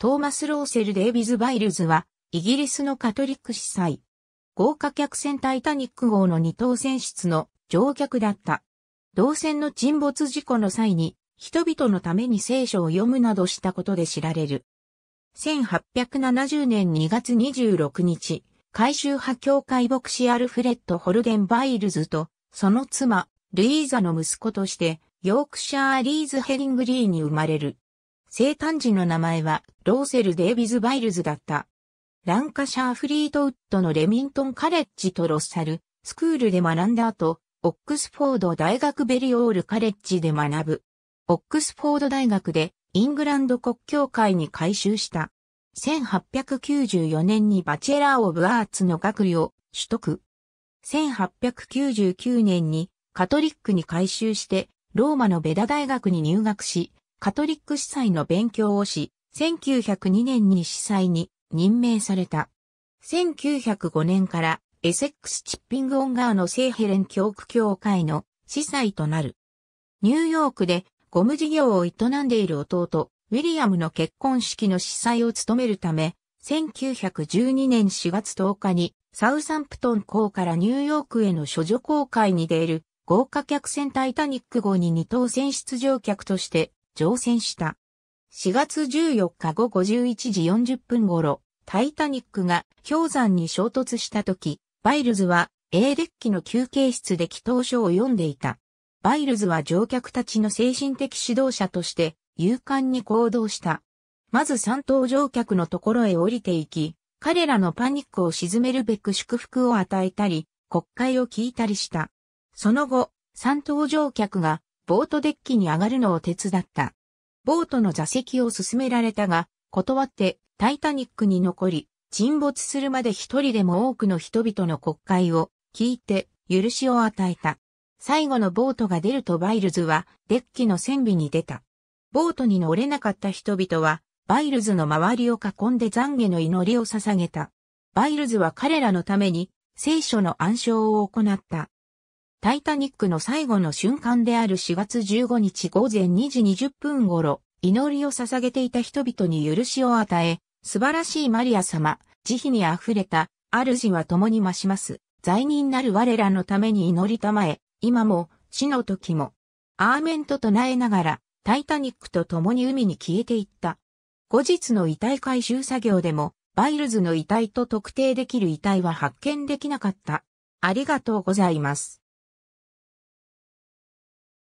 トーマス・ローセル・デイビズ・バイルズは、イギリスのカトリック司祭。豪華客船タイタニック号の二等船室の乗客だった。同船の沈没事故の際に、人々のために聖書を読むなどしたことで知られる。1870年2月26日、会衆派教会牧師アルフレッド・ホルデン・バイルズと、その妻、ルイーザの息子として、ヨークシャー・リーズ・ヘリングリーに生まれる。生誕時の名前は、ローセル・デイビズ・バイルズだった。ランカシャー・フリートウッドのレミントン・カレッジとロッサル、スクールで学んだ後、オックスフォード大学ベリオール・カレッジで学ぶ。オックスフォード大学でイングランド国教会に改宗した。1894年にバチェラー・オブ・アーツの学位を取得。1899年にカトリックに改宗してローマのベダ大学に入学し、カトリック司祭の勉強をし、1902年に司祭に任命された。1905年からエセックス・チッピング・オンガーの聖ヘレン教区教会の司祭となる。ニューヨークでゴム事業を営んでいる弟、ウィリアムの結婚式の司祭を務めるため、1912年4月10日にサウサンプトン港からニューヨークへの処女航海に出る豪華客船タイタニック号に二等船出場客として乗船した。4月14日午後11時40分頃、タイタニックが氷山に衝突した時、バイルズは A デッキの休憩室で祈祷書を読んでいた。バイルズは乗客たちの精神的指導者として勇敢に行動した。まず三等乗客のところへ降りていき、彼らのパニックを鎮めるべく祝福を与えたり、告解を聞いたりした。その後、三等乗客がボートデッキに上がるのを手伝った。ボートの座席を勧められたが、断ってタイタニックに残り、沈没するまで一人でも多くの人々の告解を聞いて許しを与えた。最後のボートが出るとバイルズはデッキの船尾に出た。ボートに乗れなかった人々はバイルズの周りを囲んで懺悔の祈りを捧げた。バイルズは彼らのために聖書の暗唱を行った。タイタニックの最後の瞬間である4月15日午前2時20分頃、祈りを捧げていた人々に許しを与え、素晴らしいマリア様、慈悲に溢れた、主は共に増します。罪人なる我らのために祈りたまえ、今も、死の時も。アーメンと唱えながら、タイタニックと共に海に消えていった。後日の遺体回収作業でも、バイルズの遺体と特定できる遺体は発見できなかった。ありがとうございます。